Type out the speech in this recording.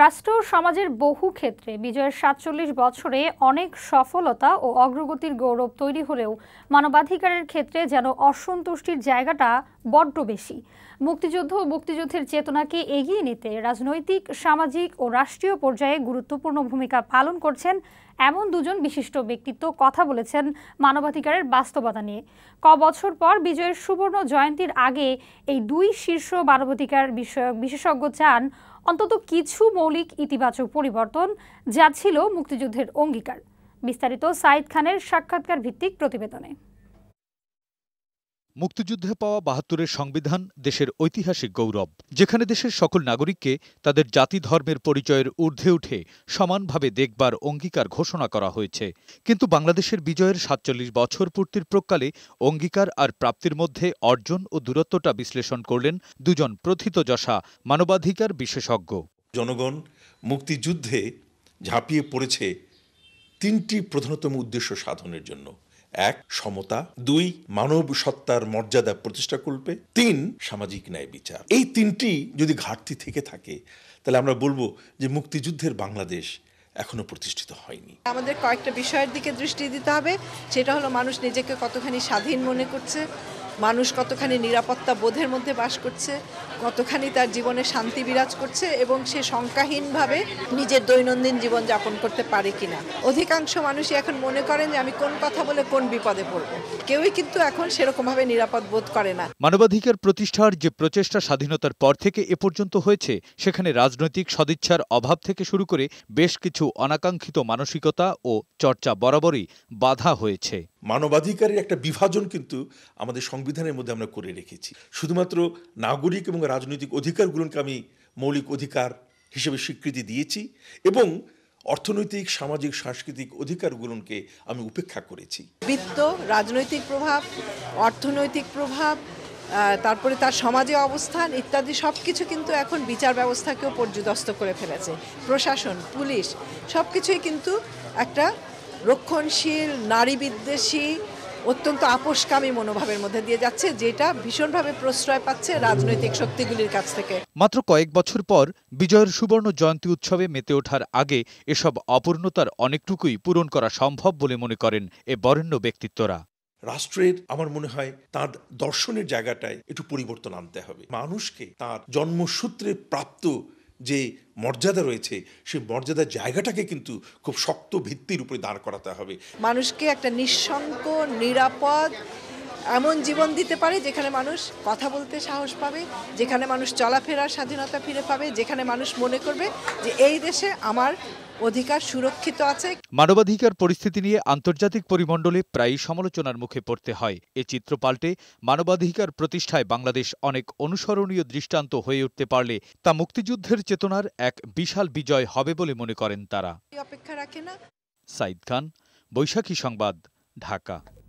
রাষ্ট্র ও সমাজের বহু ক্ষেত্রে বিজয়ের সাতচল্লিশ বছরে অনেক সফলতা ও অগ্রগতির গৌরব তৈরি হলেও মানবাধিকারের ক্ষেত্রে যেন অসন্তুষ্টির জায়গাটা বড্ড বেশি। মুক্তিযুদ্ধ ও মুক্তিযুদ্ধের চেতনাকে এগিয়ে নিতে রাজনৈতিক, সামাজিক ও রাষ্ট্রীয় পর্যায়ে গুরুত্বপূর্ণ ভূমিকা পালন করছেন এমন দুজন বিশিষ্ট ব্যক্তিত্ব কথা বলেছেন মানবাধিকারের বাস্তবতা নিয়ে। ক বছর পর বিজয়ের সুবর্ণ জয়ন্তীর আগে এই দুই শীর্ষ মানবাধিকার বিষয়ক বিশেষজ্ঞ চান অন্তত কিছু মৌলিক ইতিবাচক পরিবর্তন যা ছিল মুক্তিযুদ্ধের অঙ্গীকার। বিস্তারিত সাইদ খানের সাক্ষাৎকার ভিত্তিক প্রতিবেদনে। মুক্তিযুদ্ধে পাওয়া বাহাত্তরের সংবিধান দেশের ঐতিহাসিক গৌরব, যেখানে দেশের সকল নাগরিককে তাদের জাতি ধর্মের পরিচয়ের ঊর্ধ্বে উঠে সমানভাবে দেখবার অঙ্গীকার ঘোষণা করা হয়েছে। কিন্তু বাংলাদেশের বিজয়ের সাতচল্লিশ বছর পূর্তির প্রকালে অঙ্গীকার আর প্রাপ্তির মধ্যে অর্জন ও দূরত্বটা বিশ্লেষণ করলেন দুজন প্রথিতযশা মানবাধিকার বিশেষজ্ঞ। জনগণ মুক্তিযুদ্ধে ঝাঁপিয়ে পড়েছে তিনটি প্রধানতম উদ্দেশ্য সাধনের জন্য। এক, সমতা, দুই মানব সত্তার মর্যাদা প্রতিষ্ঠা করবে, তিন, সামাজিক ন্যায় বিচার। এই তিনটি যদি ঘাটতি থেকে থাকে, তাহলে আমরা বলব যে মুক্তিযুদ্ধের বাংলাদেশ এখনও প্রতিষ্ঠিত হয়নি। আমাদের কয়েকটা বিষয়ের দিকে দৃষ্টি দিতে হবে, সেটা হলো মানুষ নিজেকে কতখানি স্বাধীন মনে করছে মানুষ কতখানি নিরাপত্তা বোধের মধ্যে বাস করছে, কতখানি তার জীবনে শান্তি বিরাজ করছে এবং সে শঙ্কাহীনভাবে নিজের দৈনন্দিন জীবন যাপন করতে পারে কিনা। অধিকাংশ মানুষই এখন মনে করেন যে আমি কোন কথা বলে কোন বিপদে পড়ব। কেউই কিন্তু এখন সেরকমভাবে নিরাপদ বোধ করে না। মানবাধিকার প্রতিষ্ঠার যে প্রচেষ্টা স্বাধীনতার পর থেকে এ পর্যন্ত হয়েছে, সেখানে রাজনৈতিক সদিচ্ছার অভাব থেকে শুরু করে বেশ কিছু অনাকাঙ্ক্ষিত মানসিকতা ও চর্চা বরাবরই বাধা হয়েছে। মানবাধিকারের একটা বিভাজন কিন্তু আমাদের সংবিধানের মধ্যে আমরা করে রেখেছি। শুধুমাত্র নাগরিক এবং রাজনৈতিক অধিকারগুলোকে আমি মৌলিক অধিকার হিসেবে স্বীকৃতি দিয়েছি এবং অর্থনৈতিক, সামাজিক, সাংস্কৃতিক অধিকারগুলোকে আমি উপেক্ষা করেছি। বৃত্ত, রাজনৈতিক প্রভাব, অর্থনৈতিক প্রভাব তারপরে তার সমাজে অবস্থান ইত্যাদি সব কিছু কিন্তু এখন বিচার ব্যবস্থাকেও পর্যদস্ত করে ফেলেছে। প্রশাসন, পুলিশ সব কিছুই কিন্তু একটা রক্ষণশীল নারী বিদ্বেষী অত্যন্ত আপোষকামী মনোভাবের মধ্যে দিয়ে যাচ্ছে যেটা ভীষণভাবে প্রশ্রয় পাচ্ছে রাজনৈতিক শক্তিগুলির কাছ থেকে। মাত্র কয়েক বছর পর বিজয়ের সুবর্ণ জয়ন্তী উৎসবে মেতে ওঠার আগে এসব অপূর্ণতার অনেকটুকুই পূরণ করা সম্ভব বলে মনে করেন এ বরেণ্য ব্যক্তিত্বরা। রাষ্ট্রের আমার মনে হয় তার দর্শনের জায়গাটায় একটু পরিবর্তন আনতে হবে। মানুষকে তার জন্মসূত্রে প্রাপ্ত যে মর্যাদা রয়েছে, সেই মর্যাদার জায়গাটাকে কিন্তু খুব শক্ত ভিত্তির উপরে দাঁড় করাতে হবে। মানুষকে একটা নিঃসঙ্ক নিরাপদ এমন জীবন দিতে পারে যেখানে মানুষ কথা বলতে সাহস পাবে যেখানে মানুষ চলাফেরার স্বাধীনতা ফিরে পাবে যেখানে মানুষ মনে করবে যে এই দেশে আমার অধিকার সুরক্ষিত আছে। মানবাধিকার পরিস্থিতি নিয়ে আন্তর্জাতিক পরিমণ্ডলে প্রায়ই সমালোচনার মুখে পড়তে হয়। এ চিত্র পাল্টে মানবাধিকার প্রতিষ্ঠায় বাংলাদেশ অনেক অনুসরণীয় দৃষ্টান্ত হয়ে উঠতে পারলে তা মুক্তিযুদ্ধের চেতনার এক বিশাল বিজয় হবে বলে মনে করেন তারা। অপেক্ষা রাখে না। সাইদ খান বৈশাখী সংবাদ ঢাকা।